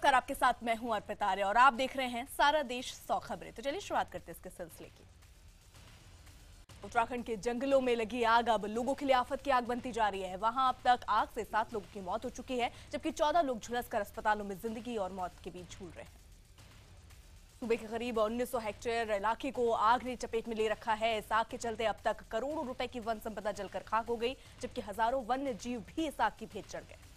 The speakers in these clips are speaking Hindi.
नमस्कार, आपके साथ मैं हूँ अर्पिता आर्य और आप देख रहे हैं सारा देश सौ खबरें। तो चलिए शुरुआत करते हैं इसके सिलसिले की। उत्तराखंड के जंगलों में लगी आग, अब लोगों के लिए आफत की आग बनती जा रही है। वहाँ अब तक आग से सात लोगों की मौत हो चुकी है, जबकि चौदह लोग झुलसकर अस्पतालों में ज़िंदगी और मौत के बीच झूल रहे हैं। सूबे के करीब 1900 हेक्टेयर इलाके को आग ने चपेट में ले रखा है। इस आग के चलते अब तक करोड़ों रुपए की वन संपदा जलकर खाक हो गई, जबकि हज़ारों वन्य जीव भी इस आग की भेंट चढ़ गए।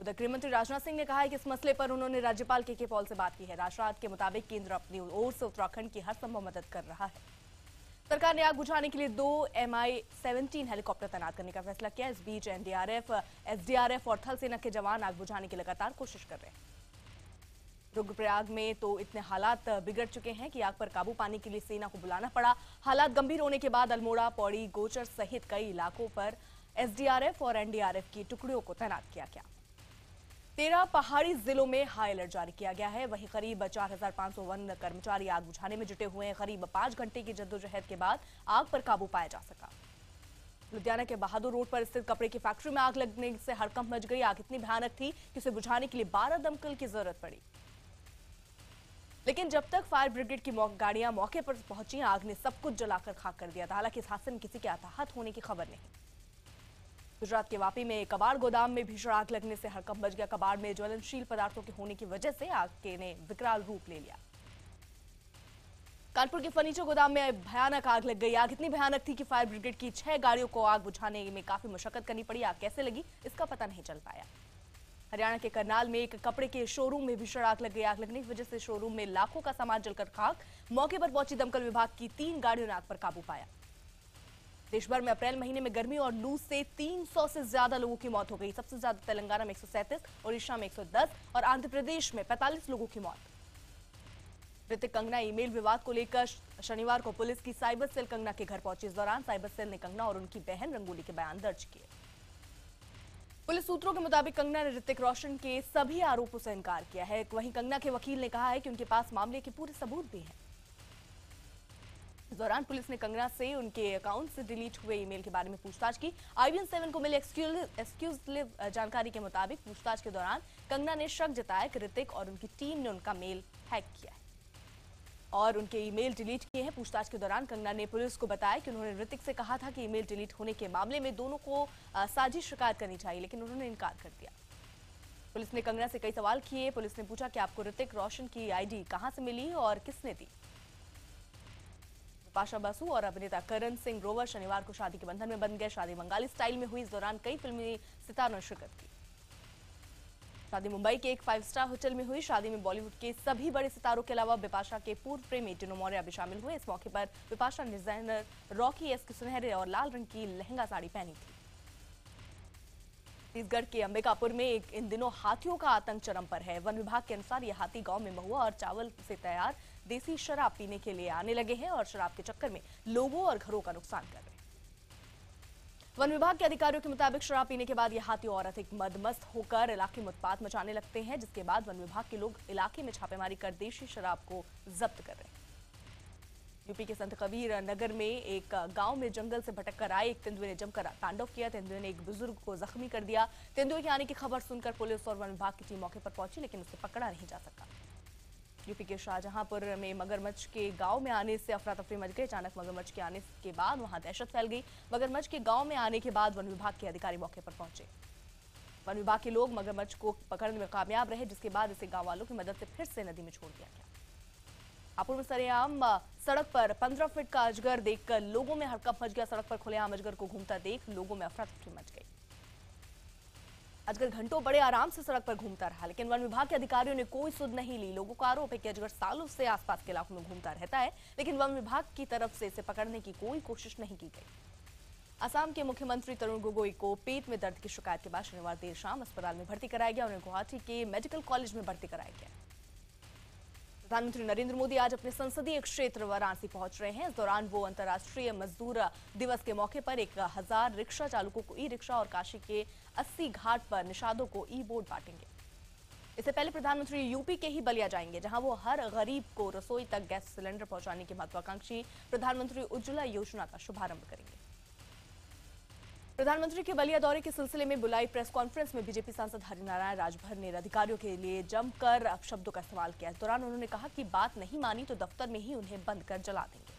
उधर गृहमंत्री राजनाथ सिंह ने कहा है कि इस मसले पर उन्होंने राज्यपाल के के पॉल से बात की है। राजनाथ के मुताबिक केंद्र अपनी ओर से उत्तराखंड की हर संभव मदद कर रहा है। सरकार ने आग बुझाने के लिए दो एम आई सेवनटीन हेलीकॉप्टर तैनात करने का फैसला किया। इस बीच एनडीआरएफ एसडीआरएफ और थल सेना के जवान आग बुझाने की लगातार कोशिश कर रहे हैं। रुद्रप्रयाग में तो इतने हालात बिगड़ चुके हैं कि आग पर काबू पाने के लिए सेना को बुलाना पड़ा। हालात गंभीर होने के बाद अल्मोड़ा, पौड़ी, गोचर सहित कई इलाकों पर एसडीआरएफ और एनडीआरएफ की टुकड़ियों को तैनात किया गया। तेरह पहाड़ी जिलों में हाई अलर्ट जारी किया गया है। वहीं करीब चार हज़ार पाँच सौ वन कर्मचारी आग बुझाने में जुटे हुए हैं। करीब पाँच घंटे की जद्दोजहद के बाद आग पर काबू पाया जा सका। लुधियाना के बहादुर रोड पर स्थित कपड़े की फैक्ट्री में आग लगने से हड़कंप मच गई। आग इतनी भयानक थी कि उसे बुझाने के लिए बारह दमकल की ज़रूरत पड़ी। लेकिन जब तक फायर ब्रिगेड की गाड़ियाँ मौके पर पहुँची, आग ने सब कुछ जलाकर खाक कर दिया था। हालाँकि इस हादसे में किसी के हताहत होने की खबर नहीं। गुजरात के वापी में कबाड़ गोदाम में भीषण आग लगने से हड़कंप बच गया। कबाड़ में ज्वलनशील पदार्थों के होने की वजह से आग के ने विकराल रूप ले लिया। कानपुर के फर्नीचर गोदाम में भयानक आग लग गई। आग इतनी भयानक थी कि फायर ब्रिगेड की छह गाड़ियों को आग बुझाने में काफ़ी मशक्कत करनी पड़ी। आग कैसे लगी, इसका पता नहीं चल पाया। हरियाणा के करनाल में एक कपड़े के शोरूम में भीषण आग लग गई। आग लगने की वजह से शोरूम में लाखों का सामान जलकर खाक। मौके पर पहुँची दमकल विभाग की तीन गाड़ियों ने आग पर काबू पाया। देश भर में अप्रैल महीने में गर्मी और लू से 300 से ज़्यादा लोगों की मौत हो गई। सबसे ज़्यादा तेलंगाना में एक ओडिशा में 110 और आंध्र प्रदेश में 45 लोगों की मौत। ऋतिक कंगना ईमेल विवाद को लेकर शनिवार को पुलिस की साइबर सेल कंगना के घर पहुँची। इस दौरान साइबर सेल ने कंगना और उनकी बहन रंगोली के बयान दर्ज किए। पुलिस सूत्रों के मुताबिक कंगना ने ऋतिक रोशन के सभी आरोपों से इनकार किया है। वहीं कंगना के वकील ने कहा है कि उनके पास मामले के पूरे सबूत भी हैं। इस दौरान पुलिस ने कंगना से उनके अकाउंट से डिलीट हुए ईमेल के बारे में पूछताछ की। आईबीएन सेवन को मिले एक्सक्यूजिव जानकारी के मुताबिक पूछताछ के दौरान कंगना ने शक जताया कि ऋतिक और उनकी टीम ने उनका मेल हैक किया है। और उनके ईमेल डिलीट किए हैं। पूछताछ के दौरान कंगना ने पुलिस को बताया कि उन्होंने ऋतिक से कहा था कि ईमेल डिलीट होने के मामले में दोनों को साजिश शिकायत करनी चाहिए, लेकिन उन्होंने इनकार कर दिया। पुलिस ने कंगना से कई सवाल किए। पुलिस ने पूछा कि आपको ऋतिक रोशन की आईडी कहाँ से मिली और किसने दी? पाशा बासु और अभिनेता करण सिंह ग्रोवर शनिवार को शादी के बंधन में बन गए। शादी बंगाली स्टाइल में हुई इस दौरान कई फिल्मी सितारों ने शिरकत की। शादी मुंबई के एक फाइव स्टार होटल में हुई। शादी में बॉलीवुड के सभी बड़े सितारों के अलावा विपाशा के पूर्व प्रेमी टिनो मौर्य भी शामिल हुए। इस मौके पर विपाशा ने डिज़ाइनर रॉकी एस के सुनहरे और लाल रंग की लहंगा साड़ी पहनी थी। छत्तीसगढ़ के अंबिकापुर में एक इन दिनों हाथियों का आतंक चरम पर है। वन विभाग के अनुसार ये हाथी गाँव में महुआ और चावल से तैयार देसी शराब पीने के लिए आने लगे हैं और शराब के चक्कर में लोगों और घरों का नुकसान कर रहे हैं। वन विभाग के अधिकारियों के मुताबिक शराब पीने के बाद ये हाथी और अधिक मदमस्त होकर इलाके में उत्पात मचाने लगते हैं, जिसके बाद वन विभाग के लोग इलाके में छापेमारी कर देशी शराब को जब्त कर रहे हैं। यूपी के संत कबीर नगर में एक गाँव में जंगल से भटक कर आए एक तेंदुए ने जमकर तांडव किया। तेंदुए ने एक बुज़ुर्ग को जख्मी कर दिया। तेंदुए के आने की खबर सुनकर पुलिस और वन विभाग की टीम मौके पर पहुँची, लेकिन उसे पकड़ा नहीं जा सका। यूपी के शाहजहांपुर में मगरमच्छ के गाँव में आने से अफरा तफरी मच गई। अचानक मगरमच्छ के आने के बाद वहाँ दहशत फैल गई। मगरमच्छ के गाँव में आने के बाद वन विभाग के अधिकारी मौके पर पहुँचे। वन विभाग के लोग मगरमच्छ को पकड़ने में कामयाब रहे, जिसके बाद इसे गाँव वालों की मदद से फिर से नदी में छोड़ दिया गया। हापुड़ में सरेआम सड़क पर पंद्रह फीट का अजगर देखकर लोगों में हड़कंप मच गया। सड़क पर खुलेआम अजगर को घूमता देख लोगों में अफरा तफरी मच गई। अजगर घंटों बड़े आराम से सड़क पर घूमता रहा, लेकिन वन विभाग के अधिकारियों ने कोई सुध नहीं ली। लोगों का आरोप है कि अजगर सालों से आसपास के इलाकों में घूमता रहता है, लेकिन वन विभाग की तरफ़ से इसे पकड़ने की कोई कोशिश नहीं की गई। असम के मुख्यमंत्री तरुण गोगोई को पेट में दर्द की शिकायत के बाद शनिवार देर शाम अस्पताल में भर्ती कराया गया उन्हें गुवाहाटी के मेडिकल कॉलेज में भर्ती कराया गया। प्रधानमंत्री नरेंद्र मोदी आज अपने संसदीय क्षेत्र वाराणसी पहुँच रहे हैं। इस दौरान वो अंतर्राष्ट्रीय मजदूर दिवस के मौके पर एक हज़ार रिक्शा चालकों को ई रिक्शा और काशी के 80 घाट पर निषादों को ई बोर्ड बांटेंगे। इससे पहले प्रधानमंत्री यूपी के ही बलिया जाएँगे, जहाँ वो हर गरीब को रसोई तक गैस सिलेंडर पहुँचाने की महत्वाकांक्षी प्रधानमंत्री उज्ज्वला योजना का शुभारंभ करेंगे। प्रधानमंत्री के बलिया दौरे के सिलसिले में बुलाई प्रेस कॉन्फ्रेंस में बीजेपी सांसद हरिनारायण राजभर ने अधिकारियों के लिए जमकर शब्दों का इस्तेमाल किया। इस दौरान उन्होंने कहा कि बात नहीं मानी तो दफ्तर में ही उन्हें बंद कर जला देंगे।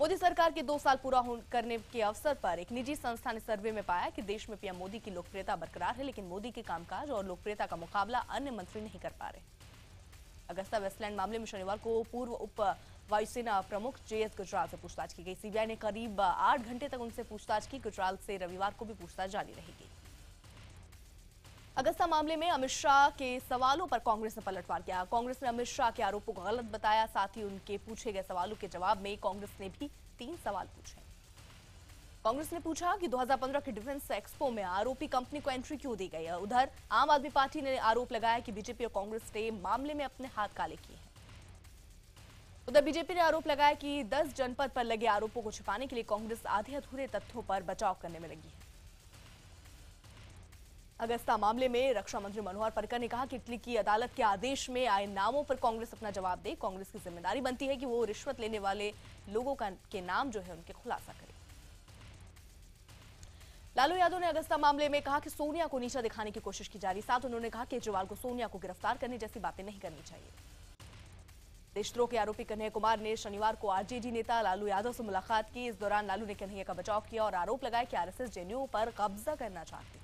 मोदी सरकार के दो साल पूरा करने के अवसर पर एक निजी संस्था ने सर्वे में पाया कि देश में पीएम मोदी की लोकप्रियता बरकरार है, लेकिन मोदी के कामकाज और लोकप्रियता का मुकाबला अन्य मंत्री नहीं कर पा रहे। अगस्ता वेस्टलैंड मामले में शनिवार को पूर्व उप वायुसेना प्रमुख जेएस गुजराल से पूछताछ की गई। सीबीआई ने करीब आठ घंटे तक उनसे पूछताछ की। गुजराल से रविवार को भी पूछताछ जारी रहेगी। अगस्ता मामले में अमित शाह के सवालों पर कांग्रेस ने पलटवार किया। कांग्रेस ने अमित शाह के आरोपों को गलत बताया, साथ ही उनके पूछे गए सवालों के जवाब में कांग्रेस ने भी तीन सवाल पूछे। कांग्रेस ने पूछा कि 2015 के डिफेंस एक्सपो में आरोपी कंपनी को एंट्री क्यों दी गई है? उधर आम आदमी पार्टी ने आरोप लगाया कि बीजेपी और कांग्रेस ने मामले में अपने हाथ काले किए हैं। उधर बीजेपी ने आरोप लगाया कि 10 जनपद पर लगे आरोपों को छिपाने के लिए कांग्रेस आधे अधूरे तथ्यों पर बचाव करने में लगी है। अगस्ता मामले में रक्षा मंत्री मनोहर पर्रिकर ने कहा कि इटली की अदालत के आदेश में आए नामों पर कांग्रेस अपना जवाब दे। कांग्रेस की ज़िम्मेदारी बनती है कि वो रिश्वत लेने वाले लोगों का के नाम जो है उनके खुलासा करे। लालू यादव ने अगस्ता मामले में कहा कि सोनिया को नीचा दिखाने की कोशिश की जा रही। साथ उन्होंने कहा केजरीवाल को सोनिया को गिरफ़्तार करने जैसी बातें नहीं करनी चाहिए। देशद्रोह के आरोपी कन्हैया कुमार ने शनिवार को आरजेडी नेता लालू यादव से मुलाकात की। इस दौरान लालू ने कन्हैया का बचाव किया और आरोप लगाया कि आरएसएस जेएनयू पर कब्जा करना चाहती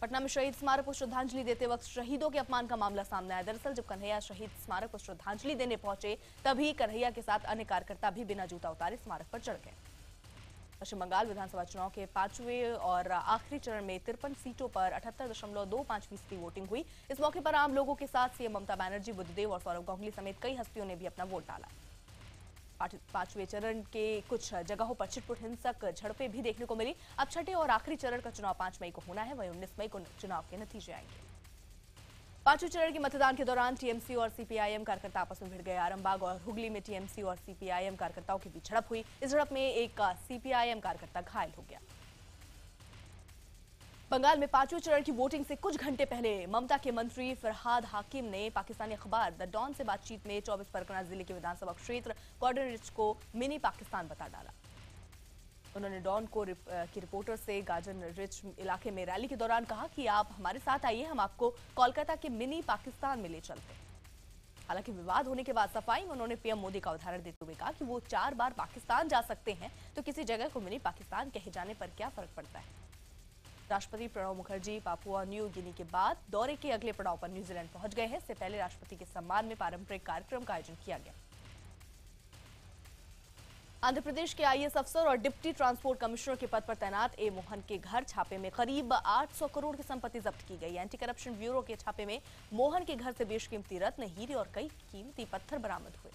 पटना में शहीद स्मारक को श्रद्धांजलि देते वक्त शहीदों के अपमान का मामला सामने आया। दरअसल जब कन्हैया शहीद स्मारक को श्रद्धांजलि देने पहुँचे, तभी कन्हैया के साथ अन्य कार्यकर्ता भी बिना जूता उतारे स्मारक पर चढ़ गए। पश्चिम बंगाल विधानसभा चुनाव के पाँचवें और आखिरी चरण में तिरपन सीटों पर अठहत्तर दशमलव दो पाँच फ़ीसदी वोटिंग हुई। इस मौके पर आम लोगों के साथ सीएम ममता बनर्जी, बुद्धदेव और सौरभ गांगुली समेत कई हस्तियों ने भी अपना वोट डाला। पाँचवें चरण के कुछ जगहों पर छिटपुट हिंसक झड़पें भी देखने को मिली। अब छठे और आखिरी चरण का चुनाव पाँच मई को होना है, वही उन्नीस मई को चुनाव के नतीजे आएँगे। पाँचवें चरण के मतदान के दौरान टीएमसी और सीपीआईएम कार्यकर्ता आपस में भिड़ गए। आरंबाग और हुगली में टीएमसी और सीपीआईएम कार्यकर्ताओं के बीच झड़प हुई। इस झड़प में एक सीपीआईएम कार्यकर्ता घायल हो गया। बंगाल में पाँचवें चरण की वोटिंग से कुछ घंटे पहले ममता के मंत्री फरहाद हाकिम ने पाकिस्तानी अखबार द डॉन से बातचीत में 24 परगना ज़िले के विधानसभा क्षेत्र गॉर्डन रिच को मिनी पाकिस्तान बता डाला। उन्होंने डॉन को रिप, की रिपोर्टर से गार्डन रिच इलाके में रैली के दौरान कहा कि आप हमारे साथ आइए हम आपको कोलकाता के मिनी पाकिस्तान में ले चलते हालाँकि विवाद होने के बाद सफ़ाई में उन्होंने पीएम मोदी का उदाहरण देते हुए कहा कि वो चार बार पाकिस्तान जा सकते हैं तो किसी जगह को मिनी पाकिस्तान कहे जाने पर क्या फ़र्क पड़ता है? राष्ट्रपति Pranab Mukherjee Papua New Guinea के बाद दौरे के अगले पड़ाव पर न्यूजीलैंड पहुँच गए हैं। इससे पहले राष्ट्रपति के सम्मान में पारंपरिक कार्यक्रम का आयोजन किया गया। आंध्र प्रदेश के आईएएस अफसर और डिप्टी ट्रांसपोर्ट कमिश्नर के पद पर तैनात ए मोहन के घर छापे में करीब 800 करोड़ की संपत्ति जब्त की गई। एंटी करप्शन ब्यूरो के छापे में मोहन के घर से बेशकीमती रत्न, हीरे और कई कीमती पत्थर बरामद हुए।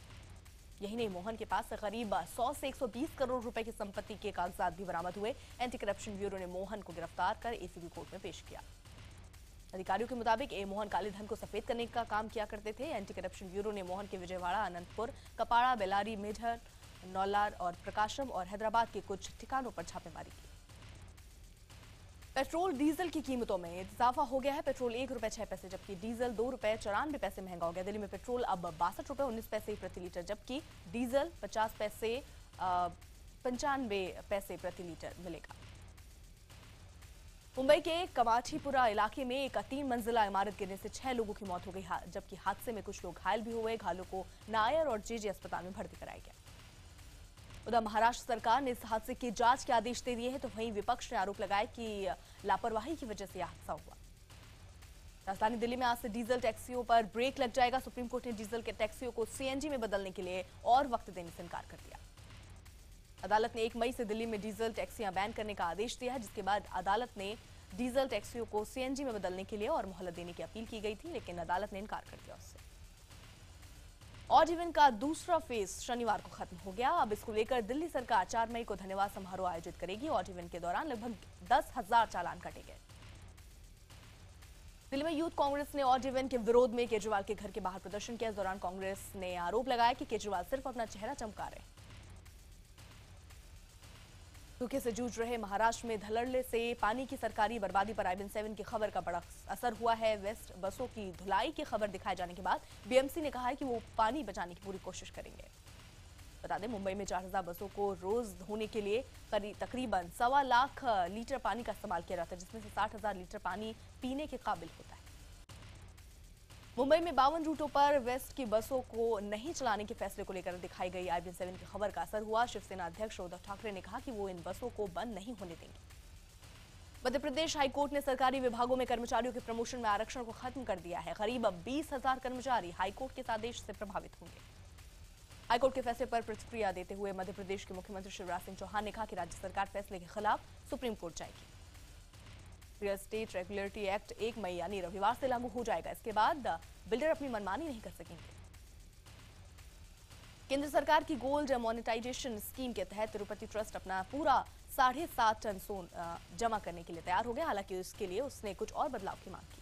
यही नहीं मोहन के पास करीब 100 से 120 करोड़ रुपए की संपत्ति के कागजात भी बरामद हुए। एंटी करप्शन ब्यूरो ने मोहन को गिरफ़्तार कर एसीबी कोर्ट में पेश किया। अधिकारियों के मुताबिक ए मोहन काले धन को सफ़ेद करने का काम किया करते थे। एंटी करप्शन ब्यूरो ने मोहन के विजयवाड़ा, अनंतपुर, कपाड़ा, बेलारी, मेढर नौलार और प्रकाशम और हैदराबाद के कुछ ठिकानों पर छापेमारी की। पेट्रोल डीजल की कीमतों में इजाफा हो गया है। पेट्रोल एक रुपए छह पैसे, जबकि डीजल दो रुपए चौरानवे पैसे महँगा हो गया। दिल्ली में पेट्रोल अब बासठ रुपए उन्नीस पैसे प्रति लीटर, जबकि डीजल पचास पैसे पंचानवे पैसे प्रति लीटर मिलेगा। मुंबई के कमाठीपुरा इलाके में एक तीन मंजिला इमारत गिरने से छह लोगों की मौत हो गई जबकि हादसे में कुछ लोग घायल भी हुए। घायलों को नायर और जेजे अस्पताल में भर्ती कराया गया। उधर महाराष्ट्र सरकार ने इस हादसे की जाँच के आदेश दे दिए हैं तो वहीं विपक्ष ने आरोप लगाया कि लापरवाही की वजह से यह हादसा हुआ। राजधानी दिल्ली में आज से डीजल टैक्सियों पर ब्रेक लग जाएगा। सुप्रीम कोर्ट ने डीजल के टैक्सियों को सीएनजी में बदलने के लिए और वक्त देने से इनकार कर दिया। अदालत ने एक मई से दिल्ली में डीजल टैक्सियाँ बैन करने का आदेश दिया है, जिसके बाद अदालत ने डीजल टैक्सियों को सीएनजी में बदलने के लिए और मोहलत देने की अपील की गई थी, लेकिन अदालत ने इनकार कर दिया उससे। ऑड इवन का दूसरा फ़ेज़ शनिवार को खत्म हो गया। अब इसको लेकर दिल्ली सरकार चार मई को धन्यवाद समारोह आयोजित करेगी ऑड इवन के दौरान लगभग दस हज़ार चालान कटे गए दिल्ली में यूथ कांग्रेस ने ऑड इवन के विरोध में केजरीवाल के घर के बाहर प्रदर्शन किया। इस दौरान कांग्रेस ने आरोप लगाया कि केजरीवाल सिर्फ़ अपना चेहरा चमका रहे सूखे से जूझ रहे महाराष्ट्र में धलड़ले से पानी की सरकारी बर्बादी पर आईबीएन सेवन की खबर का बड़ा असर हुआ है। वेस्ट बसों की धुलाई की खबर दिखाए जाने के बाद बीएमसी ने कहा है कि वो पानी बचाने की पूरी कोशिश करेंगे। बता दें, मुंबई में 4000 बसों को रोज धोने के लिए तकरीबन सवा लाख लीटर पानी का इस्तेमाल किया जाता है, जिसमें से साठ हज़ार लीटर पानी पीने के काबिल होता है। मुंबई में बावन रूटों पर वेस्ट की बसों को नहीं चलाने के फैसले को लेकर दिखाई गई आईबीएन सेवन की खबर का असर हुआ। शिवसेना अध्यक्ष उद्धव ठाकरे ने कहा कि वो इन बसों को बंद नहीं होने देंगे। मध्य प्रदेश हाईकोर्ट ने सरकारी विभागों में कर्मचारियों के प्रमोशन में आरक्षण को खत्म कर दिया है। करीब बीस हज़ार कर्मचारी हाईकोर्ट के आदेश से प्रभावित होंगे। हाईकोर्ट के फैसले पर प्रतिक्रिया देते हुए मध्य प्रदेश के मुख्यमंत्री शिवराज सिंह चौहान ने कहा कि राज्य सरकार फैसले के खिलाफ सुप्रीम कोर्ट जाएगी। रियल स्टेट रेगुलेटरी एक्ट एक मई, यानी रविवार से लागू हो जाएगा। इसके बाद बिल्डर अपनी मनमानी नहीं कर सकेंगे। केंद्र सरकार की गोल्ड मोनेटाइजेशन स्कीम के तहत तिरुपति ट्रस्ट अपना पूरा साढ़े सात टन सोन जमा करने के लिए तैयार हो गया। हालाँकि उसके लिए उसने कुछ और बदलाव की मांग की।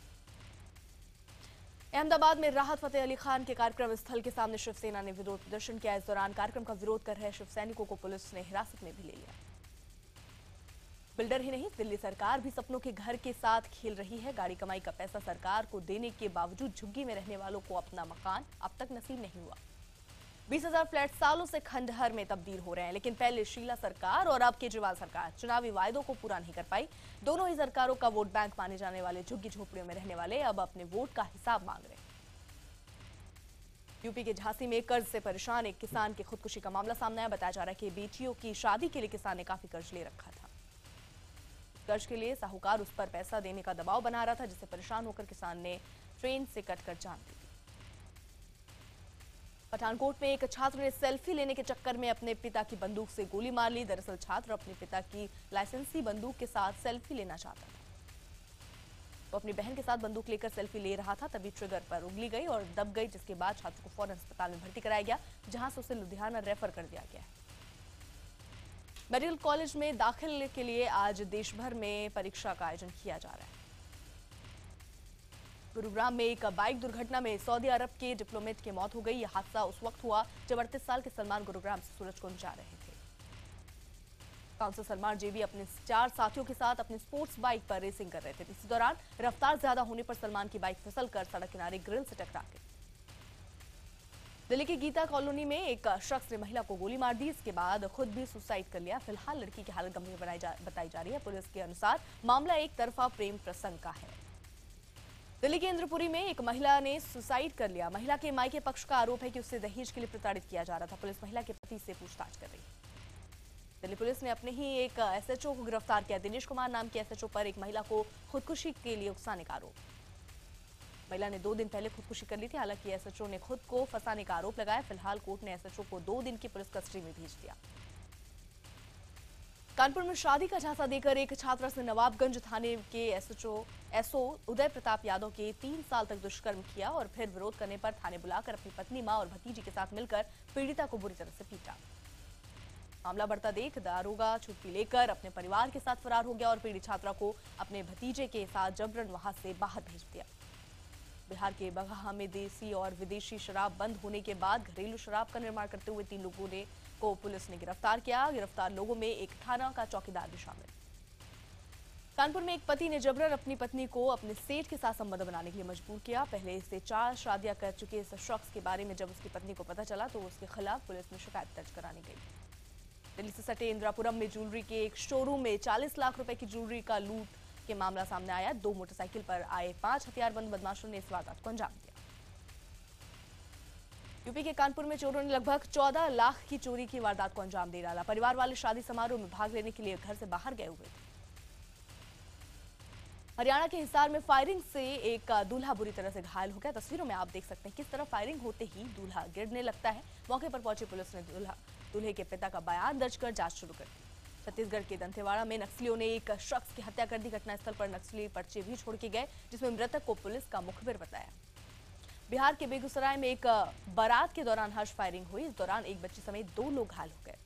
अहमदाबाद में राहत फतेह अली खान के कार्यक्रम स्थल के सामने शिवसेना ने विरोध प्रदर्शन किया। इस दौरान कार्यक्रम का विरोध कर रहे शिवसैनिकों को पुलिस ने हिरासत में भी ले लिया। बिल्डर ही नहीं, दिल्ली सरकार भी सपनों के घर के साथ खेल रही है। गाड़ी कमाई का पैसा सरकार को देने के बावजूद झुग्गी में रहने वालों को अपना मकान अब तक नसीब नहीं हुआ। बीस हज़ार फ्लैट सालों से खंडहर में तब्दील हो रहे हैं, लेकिन पहले शीला सरकार और अब केजरीवाल सरकार चुनावी वायदों को पूरा नहीं कर पाई। दोनों ही सरकारों का वोट बैंक माने जाने वाले झुग्गी झोपड़ियों में रहने वाले अब अपने वोट का हिसाब मांग रहे हैं। यूपी के झांसी में कर्ज से परेशान एक किसान की खुदकुशी का मामला सामने आया। बताया जा रहा है कि बेटियों की शादी के लिए किसान ने काफ़ी कर्ज ले रखा था। कर्ज के लिए साहूकार उस पर पैसा देने का दबाव बना रहा था जिससे परेशान होकर किसान ने ट्रेन से कटकर जान दी। पठानकोट में एक छात्र ने सेल्फी लेने के चक्कर में अपने पिता की बंदूक से गोली मार ली। दरअसल छात्र अपने पिता की लाइसेंसी बंदूक के साथ सेल्फी लेना चाहता था। वो अपनी बहन के साथ बंदूक लेकर सेल्फी ले रहा था, तभी ट्रिगर पर उंगली गई और दब गई, जिसके बाद छात्र को फ़ौरन अस्पताल में भर्ती कराया गया, जहाँ से उसे लुधियाना रेफर कर दिया गया मेडिकल कॉलेज में दाखिल के लिए आज देश भर में परीक्षा का आयोजन किया जा रहा है। गुरुग्राम में एक बाइक दुर्घटना में सऊदी अरब के डिप्लोमेट की मौत हो गई। यह हादसा उस वक्त हुआ जब अड़तीस साल के सलमान गुरुग्राम से सूरज सूरजकुंड जा रहे थे। काउंसिल सलमान जेबी अपने चार साथियों के साथ अपनी स्पोर्ट्स बाइक पर रेसिंग कर रहे थे। इसी दौरान रफ्तार ज़्यादा होने पर सलमान की बाइक फिसलकर सड़क किनारे ग्रिल से टकरा गई। दिल्ली की गीता कॉलोनी में एक शख्स ने महिला को गोली मार दी। इसके बाद खुद भी सुसाइड कर लिया। फ़िलहाल लड़की की हालत गंभीर बनाई जा, बताई जा रही है। पुलिस के अनुसार मामला एक तरफा प्रेम प्रसंग का है। दिल्ली के इंद्रपुरी में एक महिला ने सुसाइड कर लिया। महिला के माई के पक्ष का आरोप है कि उससे दहेज के लिए प्रताड़ित किया जा रहा था। पुलिस महिला के पति से पूछताछ कर रही दिल्ली पुलिस ने अपने ही एक एसएचओ को गिरफ़्तार किया। दिनेश कुमार नाम के एसएचओ पर एक महिला को खुदकुशी के लिए उकसाने का आरोप। महिला ने दो दिन पहले खुदकुशी कर ली थी, हालाँकि एसएचओ ने खुद को फंसाने का आरोप लगाया। फ़िलहाल कोर्ट ने एसएचओ को दो दिन की पुलिस कस्टडी में भेज दिया। कानपुर में शादी का झांसा देकर एक छात्रा से नवाबगंज थाने के एसएचओ, एसओ उदय प्रताप यादव के तीन साल तक दुष्कर्म किया और फिर विरोध करने पर थाने बुलाकर अपनी पत्नी, माँ और भतीजी के साथ मिलकर पीड़िता को बुरी तरह से पीटा। मामला बढ़ता देख दारोगा छुट्टी लेकर अपने परिवार के साथ फरार हो गया और पीड़ित छात्रा को अपने भतीजे के साथ जबरन वहाँ से बाहर भेज दिया। बिहार के बगहा में देसी और विदेशी शराब बंद होने के बाद घरेलू शराब का निर्माण करते हुए तीन लोगों ने को पुलिस ने गिरफ़्तार किया। गिरफ़्तार लोगों में एक थाना का चौकीदार भी शामिल। कानपुर में एक पति ने जबरन अपनी पत्नी को अपने सेठ के साथ संबंध बनाने के लिए मजबूर किया। पहले इससे चार शादियाँ कर चुके इस शख्स के बारे में जब उसकी पत्नी को पता चला तो उसके खिलाफ पुलिस में शिकायत दर्ज करानी गई। दिल्ली से सटे इंदिरापुरम में ज्वेलरी के एक शोरूम में 40 लाख रुपए की ज्वेलरी का लूट के मामला सामने आया। दो मोटरसाइकिल पर आए पाँच हथियारबंद बदमाशों ने इस वारदात को अंजाम दिया। यूपी के कानपुर में चोरों ने लगभग 14 लाख की चोरी की वारदात को अंजाम दे डाला। परिवार वाले शादी समारोह में भाग लेने के लिए घर से बाहर गए हुए। थे हरियाणा के हिसार में फायरिंग से एक दूल्हा बुरी तरह से घायल हो गया। तस्वीरों में आप देख सकते हैं किस तरह फायरिंग होते ही दूल्हा गिरने लगता है। मौके पर पहुँची पुलिस ने दूल्हा दूल्हे के पिता का बयान दर्ज कर जाँच शुरू कर दी। छत्तीसगढ़ के दंतेवाड़ा में नक्सलियों ने एक शख्स की हत्या कर दी। घटनास्थल पर नक्सली पर्चे भी छोड़ के गए, जिसमें मृतक को पुलिस का मुखबिर बताया। बिहार के बेगूसराय में एक, बारात के दौरान हर्ष फायरिंग हुई। इस दौरान एक बच्चे समेत दो लोग घायल हो गए।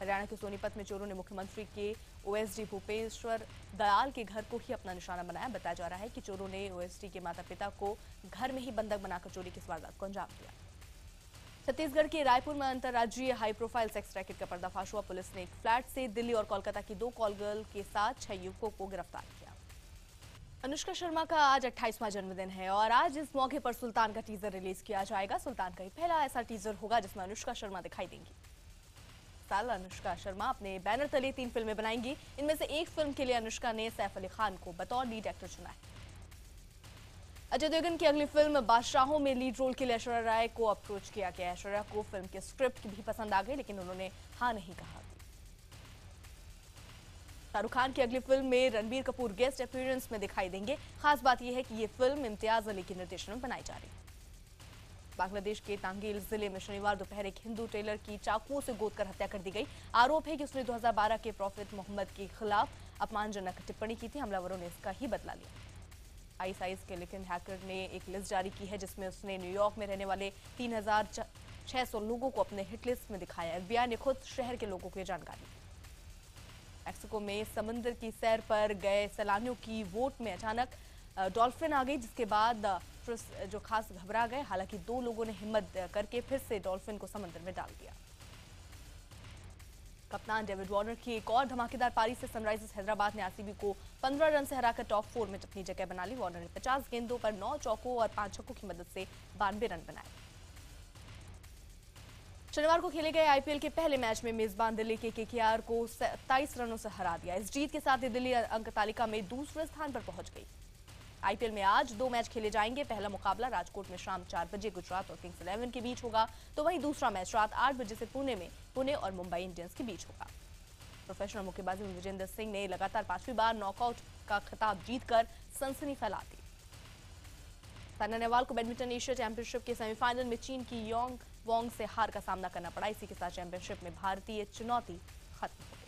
हरियाणा के सोनीपत में चोरों ने मुख्यमंत्री के ओएसडी भूपेश्वर दयाल के घर को ही अपना निशाना बनाया। बताया जा रहा है कि चोरों ने ओएसडी के माता पिता को घर में ही बंधक बनाकर चोरी की वारदात को अंजाम दिया। छत्तीसगढ़ के रायपुर में अंतर्राज्यीय हाई प्रोफ़ाइल सेक्स रैकेट का पर्दाफाश हुआ। पुलिस ने एक फ्लैट से दिल्ली और कोलकाता की दो कॉल गर्ल के साथ छह युवकों को गिरफ़्तार किया। अनुष्का शर्मा का आज 28वां जन्मदिन है और आज इस मौके पर सुल्तान का टीजर रिलीज़ किया जाएगा। सुल्तान का ही पहला ऐसा टीजर होगा जिसमें अनुष्का शर्मा दिखाई देंगी। साल अनुष्का शर्मा अपने बैनर तले तीन फ़िल्में बनाएँगी। इनमें से एक फ़िल्म के लिए अनुष्का ने सैफ अली खान को बतौर लीड एक्टर चुना है। अजय देवगन की अगली फ़िल्म बादशाहों में लीड रोल के लिए ऐश्वर्या राय को अप्रोच किया गया। ऐश्वर्या को फ़िल्म के स्क्रिप्ट भी पसंद आ गई लेकिन उन्होंने हाँ नहीं कहा। शाहरुख खान की अगली फ़िल्म में रणबीर कपूर गेस्ट अपीयरेंस में दिखाई देंगे। खास बात यह है कि ये फ़िल्म इम्तियाज़ अली के निर्देशन में बनाई जा रही है। बांग्लादेश के तांगेल ज़िले में शनिवार दोपहर एक हिंदू टेलर की चाकुओं से गोद कर हत्या कर दी गई। आरोप है कि उसने 2012 के प्रॉफिट मोहम्मद के खिलाफ अपमानजनक टिप्पणी की थी। हमलावरों ने इसका ही बदला लिया। आईएसआईएस के लेकिन हैकर ने एक लिस्ट जारी की है, जिसमें उसने न्यूयॉर्क में रहने वाले तीन लोगों को अपने हिट लिस्ट में दिखाया। एफबीआई ने खुद शहर के लोगों को जानकारी दी। मैक्सिको में समंदर की सैर पर गए सैलानियों की वोट में अचानक डॉल्फिन आ गई, जिसके बाद जो खास घबरा गए। हालाँकि दो लोगों ने हिम्मत करके फिर से डॉल्फिन को समंदर में डाल दिया। कप्तान डेविड वार्नर की एक और धमाकेदार पारी से सनराइजर्स हैदराबाद ने आरसीबी को 15 रन से हराकर टॉप फोर में अपनी जगह बना ली। वार्नर ने 50 गेंदों पर 9 चौकों और पाँच छक्कों की मदद से बानवे रन बनाए। शनिवार को खेले गए आईपीएल के पहले मैच में मेजबान दिल्ली के केकेआर को 27 रनों से हरा दिया। इस जीत के साथ ही दिल्ली अंक तालिका में दूसरे स्थान पर पहुँच गई। आईपीएल में आज दो मैच खेले जाएँगे। पहला मुकाबला राजकोट में शाम चार बजे, गुजरात और किंग्स इलेवन के बीच होगा। तो वहीं दूसरा मैच रात आठ बजे से पुणे में, पुणे और मुंबई इंडियंस के बीच होगा। प्रोफेशनल मुक्केबाजी में विजेंद्र सिंह ने लगातार पांचवी बार नॉकआउट का खिताब जीतकर सनसनी फैला दी। साइना नेहवाल को बैडमिंटन एशिया चैंपियनशिप के सेमीफाइनल में चीन की योंग वोंग से हार का सामना करना पड़ा। इसी के साथ चैंपियनशिप में भारतीय चुनौती खत्म हो